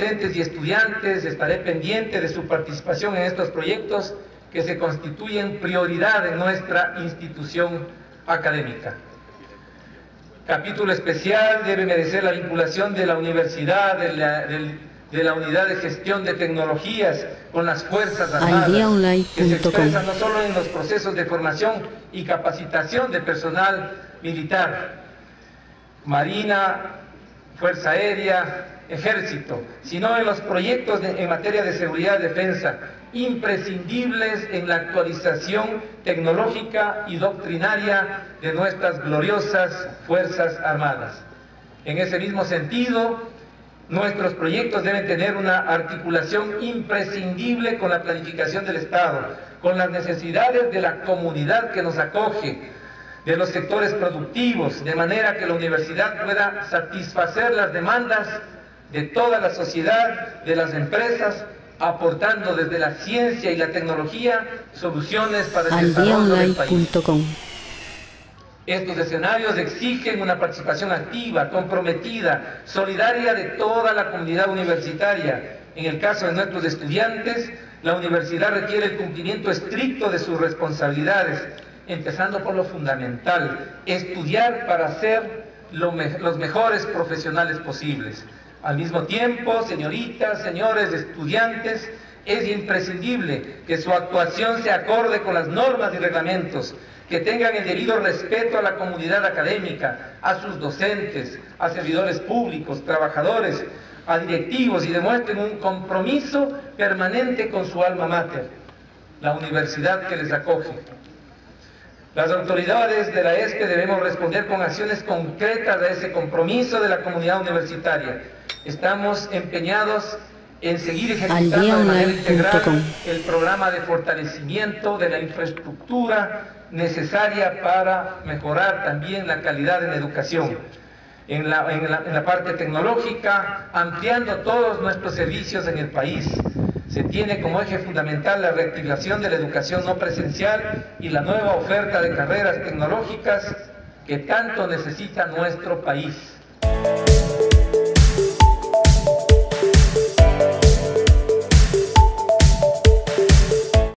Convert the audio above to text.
y estudiantes, estaré pendiente de su participación en estos proyectos que se constituyen prioridad en nuestra institución académica. Capítulo especial debe merecer la vinculación de la universidad, de la, de la unidad de gestión de tecnologías con las Fuerzas Armadas, que se expresan no solo en los procesos de formación y capacitación de personal militar, Marina, Fuerza Aérea, Ejército, sino en los proyectos en materia de seguridad y defensa, imprescindibles en la actualización tecnológica y doctrinaria de nuestras gloriosas Fuerzas Armadas. En ese mismo sentido, nuestros proyectos deben tener una articulación imprescindible con la planificación del Estado, con las necesidades de la comunidad que nos acoge, de los sectores productivos, de manera que la universidad pueda satisfacer las demandas de toda la sociedad, de las empresas, aportando desde la ciencia y la tecnología soluciones para el desarrollo del país. Estos escenarios exigen una participación activa, comprometida, solidaria de toda la comunidad universitaria. En el caso de nuestros estudiantes, la universidad requiere el cumplimiento estricto de sus responsabilidades, empezando por lo fundamental, estudiar para ser los mejores profesionales posibles. Al mismo tiempo, señoritas, señores estudiantes, es imprescindible que su actuación se acorde con las normas y reglamentos, que tengan el debido respeto a la comunidad académica, a sus docentes, a servidores públicos, trabajadores, a directivos y demuestren un compromiso permanente con su alma mater, la universidad que les acoge. Las autoridades de la ESPE debemos responder con acciones concretas a ese compromiso de la comunidad universitaria. Estamos empeñados en seguir ejecutando de manera integral el programa de fortalecimiento de la infraestructura necesaria para mejorar también la calidad en la educación. En la, en la parte tecnológica, ampliando todos nuestros servicios en el país, se tiene como eje fundamental la reactivación de la educación no presencial y la nueva oferta de carreras tecnológicas que tanto necesita nuestro país.